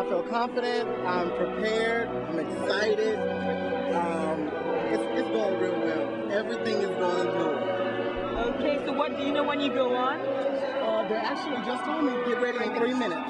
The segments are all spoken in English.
I feel confident. I'm prepared. I'm excited. Um, it's, it's going real well. Everything is going good. Okay, so what do you know when you go on? Uh, they actually just told me get ready in three minutes.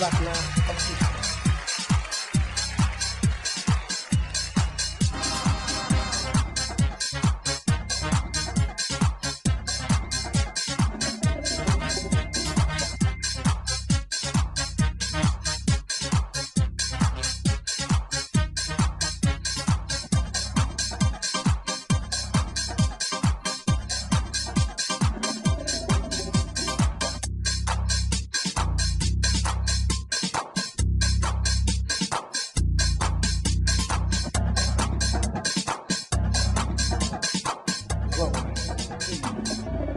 Butler of Houston.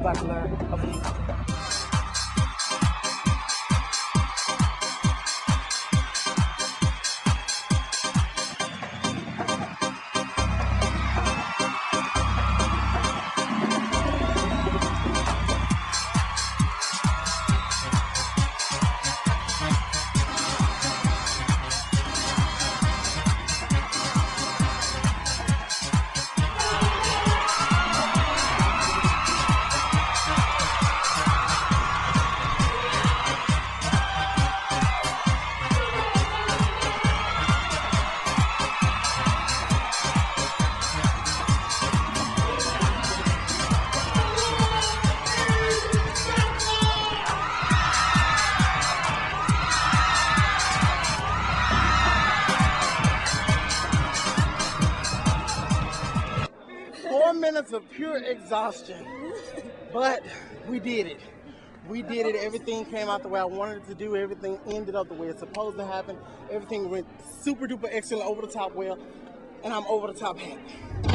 Four minutes of pure exhaustion. But we did it. We did it. Everything came out the way I wanted it to do. Everything ended up the way it's supposed to happen. Everything went super duper excellent, over the top well. And I'm over the top happy.